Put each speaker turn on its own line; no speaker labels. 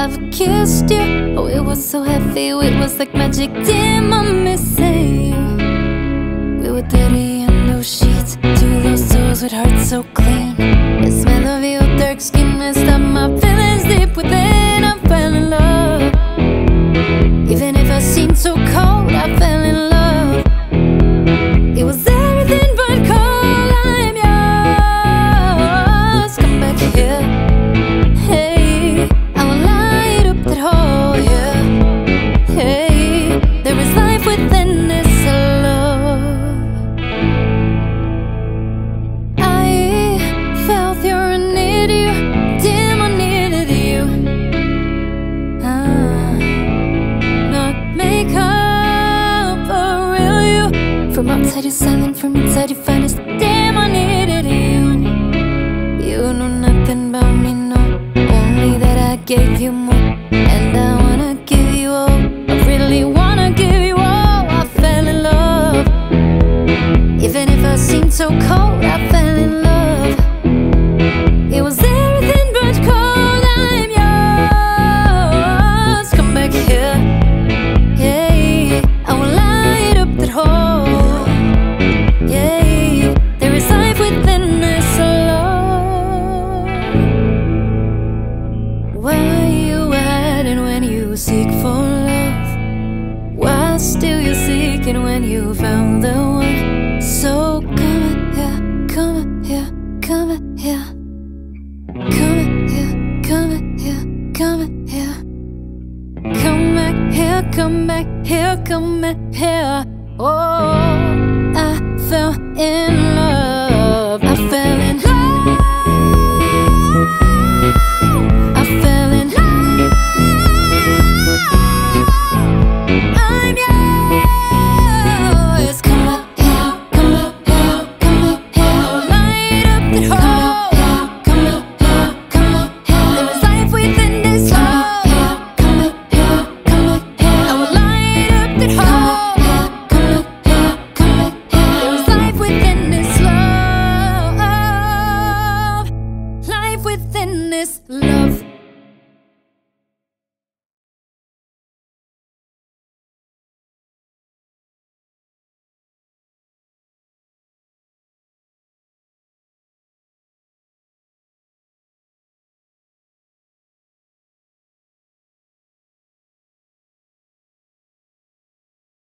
ever kissed you. Oh, it was so heavy, it was like magic. Damn, I miss you. inside you, silent from inside you, finest. Damn, I needed you. You know nothing about me, no. Only that I gave you more, and I wanna give you all. I really want. seek for love Why still you're seeking when you found the one. So come here, come here, come here. Come here, come here, come here. Come back here, come back here, come back here. Oh.